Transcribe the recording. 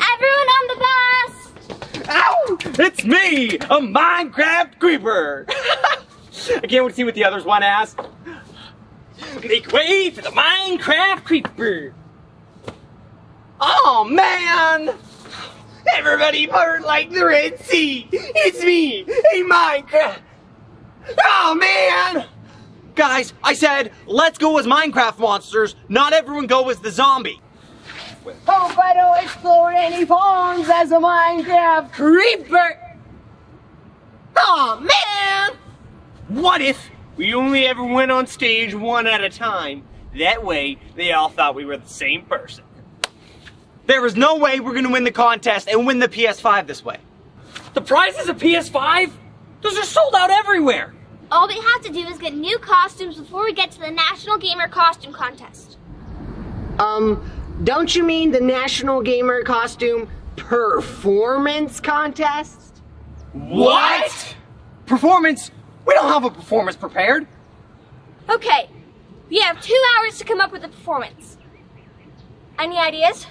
Everyone on the bus! Ow! It's me, a Minecraft creeper. I can't wait to see what the others want to ask. Make way for the Minecraft creeper. Oh man! Everybody part like the Red Sea. It's me, a Minecraft. Oh man! Guys, I said let's go as Minecraft monsters. Not everyone go as the zombie. Hope I don't explore any phones as a Minecraft creeper. Oh man! What if we only ever went on stage one at a time? That way, they all thought we were the same person. There is no way we're gonna win the contest and win the PS5 this way. The prize is a PS5? Those are sold out everywhere! All we have to do is get new costumes before we get to the National Gamer Costume Contest. Um, don't you mean the National Gamer Costume Performance Contest? What? Performance? We don't have a performance prepared. Okay, we have two hours to come up with a performance. Any ideas?